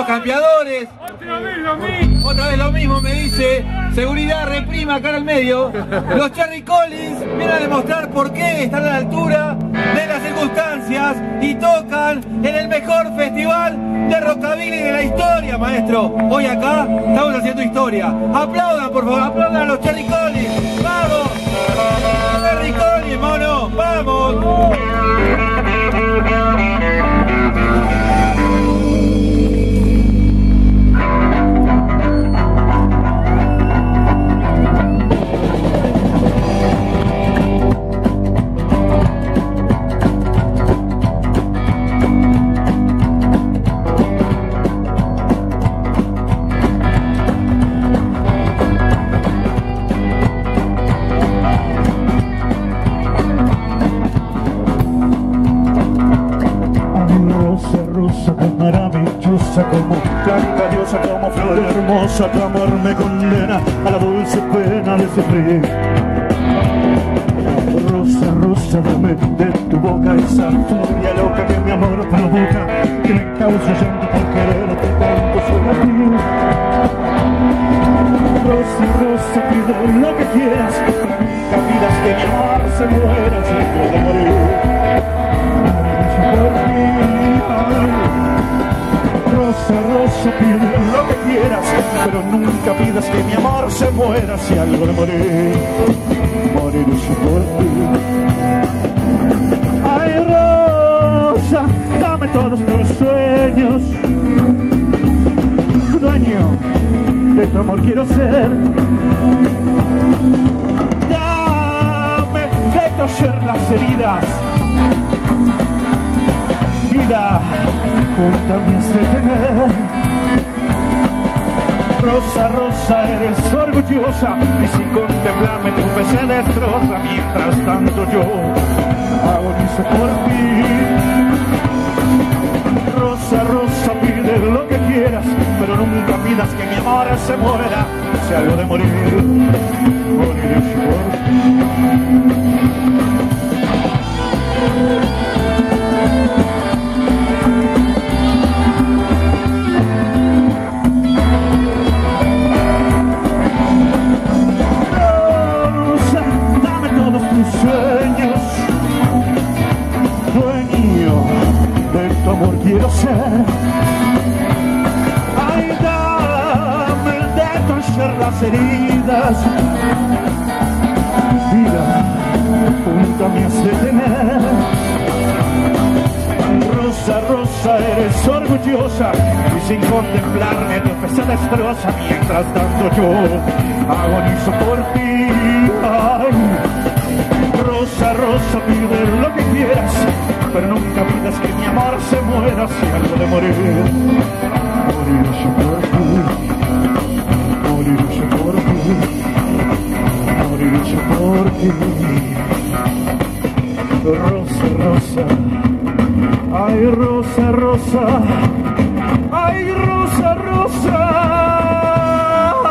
los campeadores. Otra vez lo mismo me dice. Seguridad reprima acá en el medio. Los Cherry Collins vienen a demostrar por qué están a la altura de las circunstancias y tocan en el mejor festival de rockabilly de la historia, maestro. Hoy acá estamos haciendo historia. Aplaudan, por favor, aplaudan a los Cherry Collins. ¡Vamos! Como blanca diosa, como flor hermosa, tu amor me condena a la dulce pena de sufrir. Rosa, rosa, dame de tu boca esa furia loca que mi amor provoca, que me causa llanto por quererte tanto solo a ti. Rosa, rosa, pido lo que quieras, nunca pidas que mi amor se muera si de morir. Pero nunca pidas que mi amor se muera si algo de morir, moriré yo por ti. Ay, rosa, dame todos tus sueños, dueño de tu amor quiero ser. Dame de coser las heridas vida junto a tener. Rosa, rosa, eres orgullosa y sin contemplarme tu fe se destroza. Mientras tanto yo agonizo por ti. Rosa, rosa, pide lo que quieras, pero nunca pidas que mi amor se muera. Si algo de morir, moriré. Quiero ser. Ay, dame el de las heridas. Vida, junto a mí hace tener. Rosa, rosa, eres orgullosa y sin contemplarme tu fe se destroza. Mientras tanto yo agonizo por ti. Ay, rosa, rosa, pide lo que quieras pero nunca que mi amor se muera si algo de morir. Morirse por ti, morirse por ti, morirse por ti. Rosa, rosa, ay rosa, rosa, ay rosa, rosa. Ah.